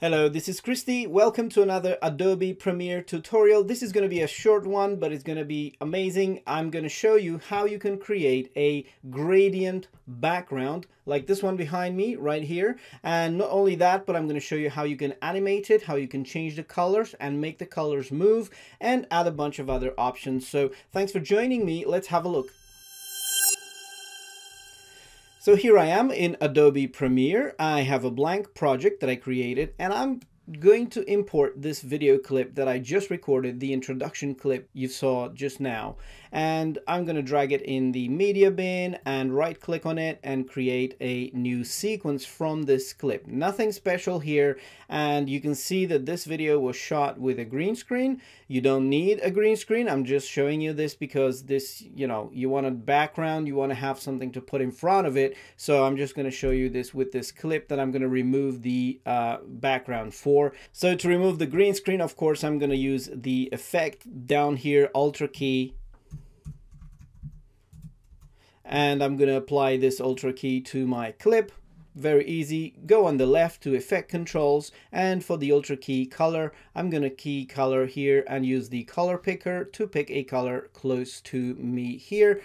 Hello, this is Cristi. Welcome to another Adobe Premiere tutorial. This is going to be a short one, but it's going to be amazing. I'm going to show you how you can create a gradient background like this one behind me right here. And not only that, but I'm going to show you how you can animate it, how you can change the colors and make the colors move and add a bunch of other options. So thanks for joining me. Let's have a look. So here I am in Adobe Premiere. I have a blank project that I created and I'm going to import this video clip that I just recorded, the introduction clip you saw just now. And I'm going to drag it in the media bin and right click on it and create a new sequence from this clip. Nothing special here. And you can see that this video was shot with a green screen. You don't need a green screen. I'm just showing you this because this, you know, you want a background, you want to have something to put in front of it. So I'm just going to show you this with this clip that I'm going to remove the uh, background for so to remove the green screen, of course, I'm going to use the effect down here, Ultra key. And I'm going to apply this Ultra key to my clip. Very easy. Go on the left to effect controls. And for the Ultra key color, I'm going to key color here and use the color picker to pick a color close to me here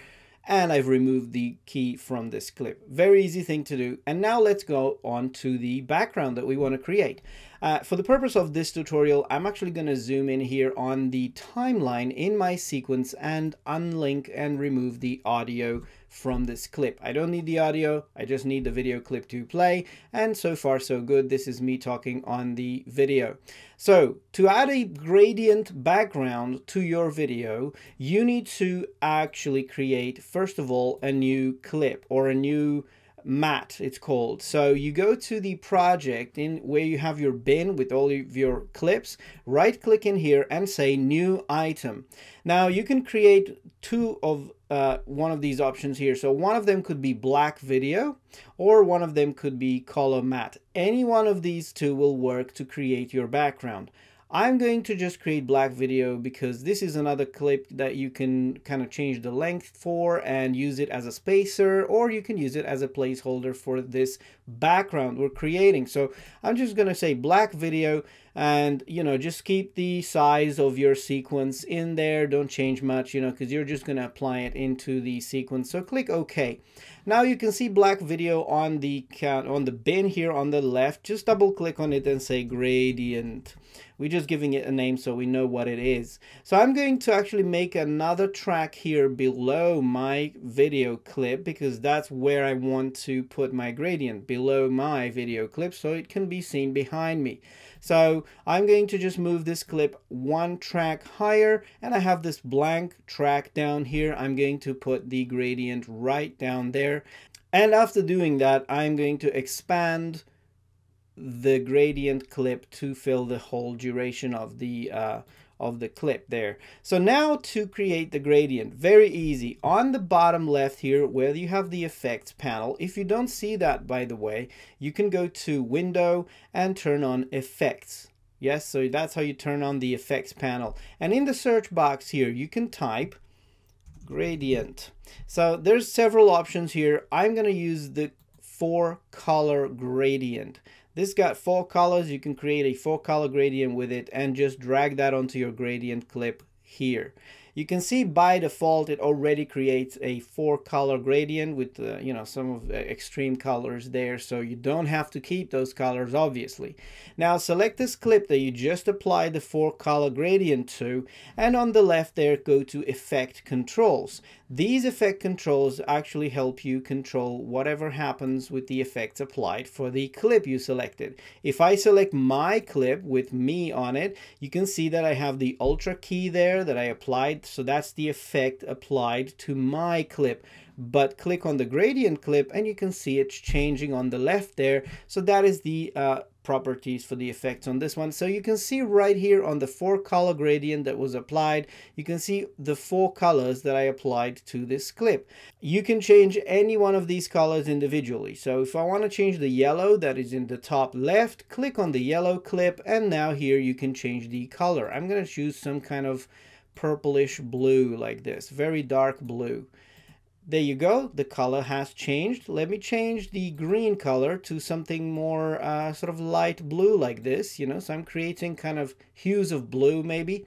and I've removed the key from this clip. Very easy thing to do. And now let's go on to the background that we want to create. Uh, for the purpose of this tutorial, I'm actually going to zoom in here on the timeline in my sequence and unlink and remove the audio from this clip. I don't need the audio, I just need the video clip to play. And so far so good, this is me talking on the video. So to add a gradient background to your video, you need to actually create, first of all, a new clip or a new matte it's called. So you go to the project in where you have your bin with all of your clips right click in here and say new item. Now you can create two of uh, one of these options here. So one of them could be black video or one of them could be color matte any one of these two will work to create your background I'm going to just create black video because this is another clip that you can kind of change the length for and use it as a spacer or you can use it as a placeholder for this background we're creating. So I'm just going to say black video and you know just keep the size of your sequence in there. Don't change much you know because you're just going to apply it into the sequence. So click ok. Now you can see black video on the on the bin here on the left. Just double click on it and say gradient. We're just giving it a name so we know what it is. So I'm going to actually make another track here below my video clip because that's where I want to put my gradient below my video clip so it can be seen behind me. So I'm going to just move this clip one track higher and I have this blank track down here. I'm going to put the gradient right down there. And after doing that, I'm going to expand the gradient clip to fill the whole duration of the uh, of the clip there. So now to create the gradient, very easy. On the bottom left here where you have the effects panel, if you don't see that by the way, you can go to window and turn on effects. Yes, so that's how you turn on the effects panel. And in the search box here, you can type gradient. So there's several options here. I'm going to use the four color gradient. This got four colors. You can create a four color gradient with it and just drag that onto your gradient clip here. You can see by default it already creates a four color gradient with uh, you know some of the extreme colors there so you don't have to keep those colors obviously. Now select this clip that you just applied the four color gradient to and on the left there go to effect controls. These effect controls actually help you control whatever happens with the effects applied for the clip you selected. If I select my clip with me on it, you can see that I have the ultra key there that I applied. So that's the effect applied to my clip but click on the gradient clip and you can see it's changing on the left there. So that is the uh, properties for the effects on this one. So you can see right here on the four color gradient that was applied, you can see the four colors that I applied to this clip. You can change any one of these colors individually. So if I want to change the yellow that is in the top left, click on the yellow clip and now here you can change the color. I'm going to choose some kind of purplish blue like this, very dark blue. There you go. The color has changed. Let me change the green color to something more uh, sort of light blue like this you know? So I'm creating kind of hues of blue maybe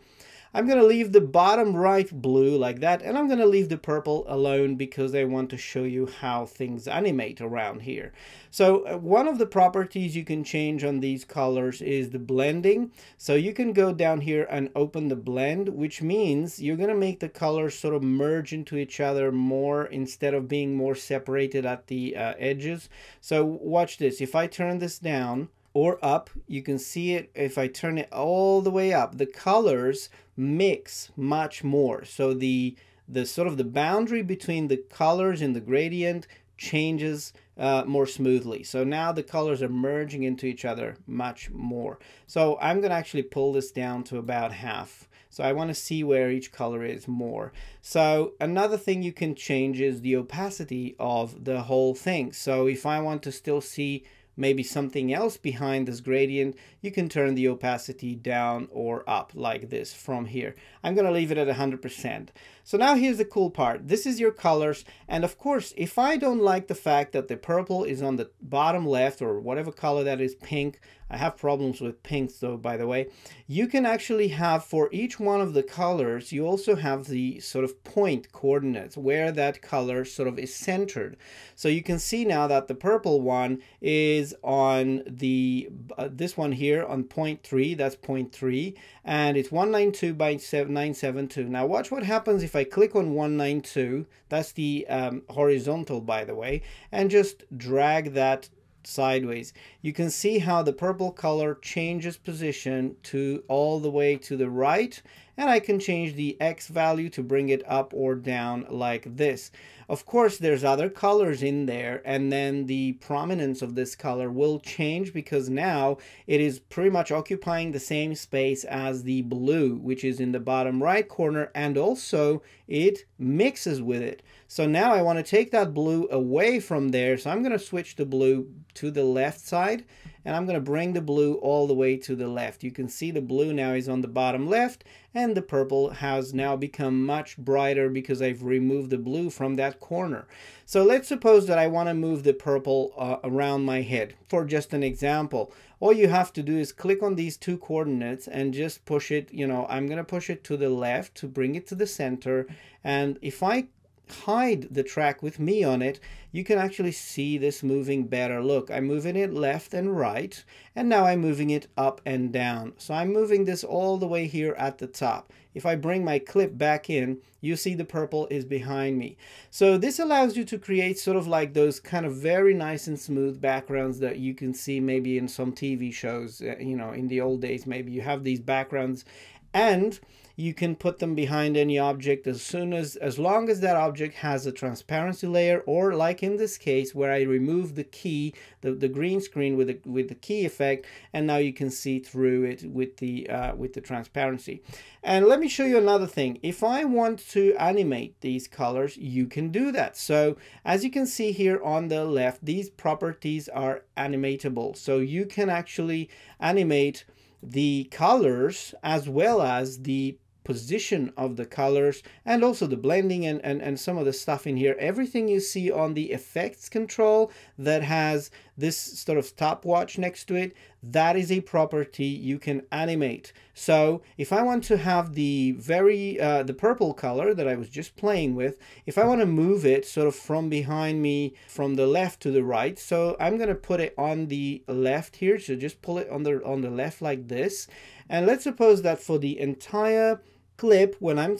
I'm going to leave the bottom right blue like that and I'm going to leave the purple alone because I want to show you how things animate around here. So uh, one of the properties you can change on these colors is the blending. So you can go down here and open the blend which means you're going to make the colors sort of merge into each other more instead of being more separated at the uh, edges. So watch this. If I turn this down or up, you can see it if I turn it all the way up. The colors mix much more. So the the sort of the boundary between the colors in the gradient changes uh, more smoothly. So now the colors are merging into each other much more. So I'm going to actually pull this down to about half. So I want to see where each color is more. So another thing you can change is the opacity of the whole thing. So if I want to still see maybe something else behind this gradient, you can turn the opacity down or up like this from here. I'm going to leave it at 100%. So now here's the cool part. This is your colors. And of course, if I don't like the fact that the purple is on the bottom left or whatever color that is pink, I have problems with pinks though, by the way, you can actually have for each one of the colors, you also have the sort of point coordinates where that color sort of is centered. So you can see now that the purple one is on the, uh, this one here on point three, that's point three, and it's 192 by 972. Now watch what happens if I click on 192, that's the um, horizontal by the way, and just drag that sideways. You can see how the purple color changes position to all the way to the right and I can change the X value to bring it up or down like this. Of course, there's other colors in there, and then the prominence of this color will change because now it is pretty much occupying the same space as the blue, which is in the bottom right corner, and also it mixes with it. So now I want to take that blue away from there, so I'm going to switch the blue to the left side, and I'm going to bring the blue all the way to the left. You can see the blue now is on the bottom left and the purple has now become much brighter because I've removed the blue from that corner. So let's suppose that I want to move the purple uh, around my head for just an example. All you have to do is click on these two coordinates and just push it, you know, I'm going to push it to the left to bring it to the center. And if I hide the track with me on it, you can actually see this moving better. Look, I'm moving it left and right, and now I'm moving it up and down. So I'm moving this all the way here at the top. If I bring my clip back in, you see the purple is behind me. So this allows you to create sort of like those kind of very nice and smooth backgrounds that you can see maybe in some TV shows, uh, you know, in the old days, maybe you have these backgrounds and you can put them behind any object as soon as as long as that object has a transparency layer or like in this case where I remove the key the, the green screen with the with the key effect and now you can see through it with the uh, with the transparency. And let me show you another thing. If I want to animate these colors you can do that. So as you can see here on the left these properties are animatable. So you can actually animate the colors as well as the position of the colors and also the blending and, and, and some of the stuff in here. Everything you see on the effects control that has this sort of stopwatch next to it, that is a property you can animate. So if I want to have the very, uh, the purple color that I was just playing with, if I want to move it sort of from behind me from the left to the right, so I'm going to put it on the left here. So just pull it on the, on the left like this. And let's suppose that for the entire clip, when I'm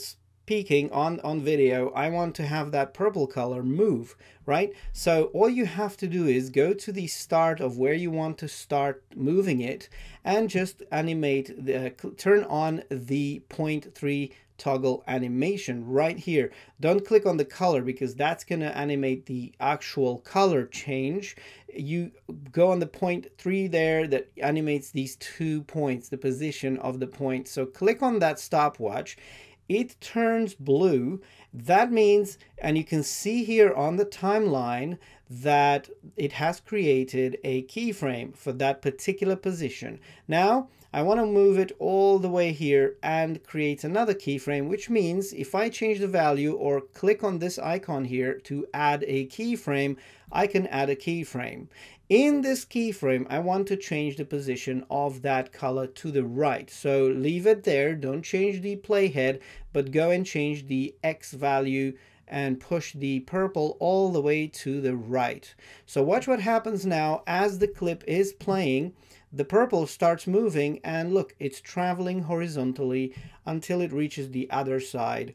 speaking on, on video, I want to have that purple color move, right? So all you have to do is go to the start of where you want to start moving it and just animate, the, uh, turn on the 0.3 toggle animation right here. Don't click on the color because that's going to animate the actual color change. You go on the point three there that animates these two points, the position of the point. So click on that stopwatch. It turns blue. That means, and you can see here on the timeline, that it has created a keyframe for that particular position. Now, I want to move it all the way here and create another keyframe, which means if I change the value or click on this icon here to add a keyframe, I can add a keyframe. In this keyframe, I want to change the position of that color to the right. So leave it there, don't change the playhead, but go and change the X value and push the purple all the way to the right. So watch what happens now as the clip is playing the purple starts moving and look, it's traveling horizontally until it reaches the other side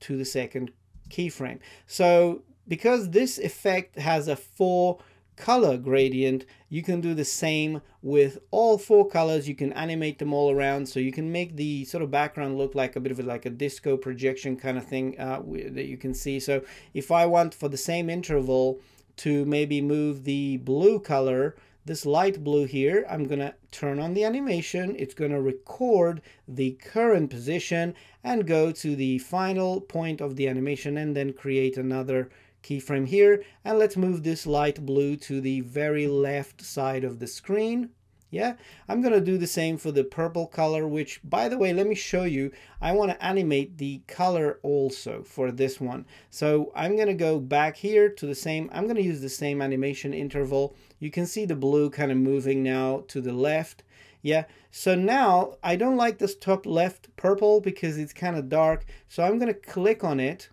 to the second keyframe. So because this effect has a four color gradient, you can do the same with all four colors. You can animate them all around so you can make the sort of background look like a bit of a, like a disco projection kind of thing uh, that you can see. So if I want for the same interval to maybe move the blue color this light blue here, I'm going to turn on the animation. It's going to record the current position and go to the final point of the animation and then create another keyframe here. And let's move this light blue to the very left side of the screen. Yeah, I'm going to do the same for the purple color, which by the way, let me show you. I want to animate the color also for this one. So I'm going to go back here to the same, I'm going to use the same animation interval. You can see the blue kind of moving now to the left. Yeah, so now I don't like this top left purple because it's kind of dark. So I'm going to click on it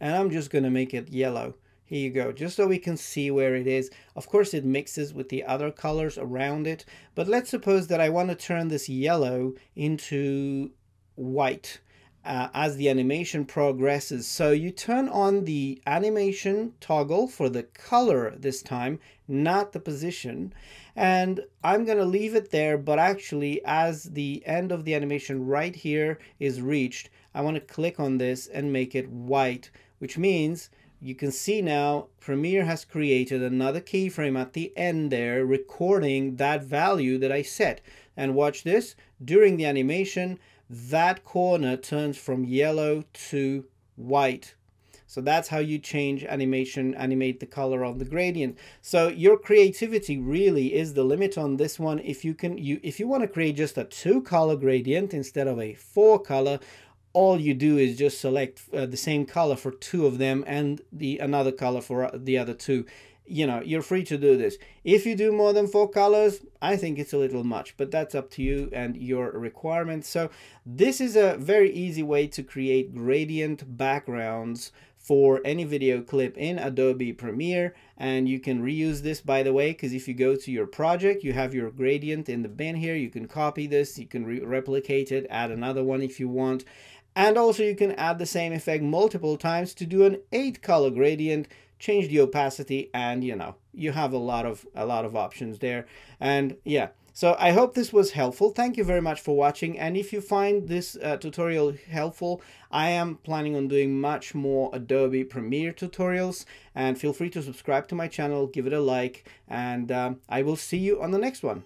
and I'm just going to make it yellow. Here you go, just so we can see where it is. Of course, it mixes with the other colors around it, but let's suppose that I want to turn this yellow into white uh, as the animation progresses. So you turn on the animation toggle for the color this time, not the position. And I'm going to leave it there, but actually as the end of the animation right here is reached, I want to click on this and make it white, which means you can see now Premiere has created another keyframe at the end there recording that value that I set. And watch this, during the animation, that corner turns from yellow to white. So that's how you change animation, animate the color of the gradient. So your creativity really is the limit on this one. If you can, you if you want to create just a two color gradient instead of a four color, all you do is just select uh, the same color for two of them and the another color for uh, the other two. You know you're free to do this. If you do more than four colors i think it's a little much but that's up to you and your requirements. So this is a very easy way to create gradient backgrounds for any video clip in Adobe Premiere and you can reuse this by the way because if you go to your project you have your gradient in the bin here. You can copy this. You can re replicate it add another one if you want and also you can add the same effect multiple times to do an eight color gradient, change the opacity, and you know, you have a lot of a lot of options there. And yeah, so I hope this was helpful. Thank you very much for watching. And if you find this uh, tutorial helpful, I am planning on doing much more Adobe Premiere tutorials. And feel free to subscribe to my channel, give it a like, and um, I will see you on the next one.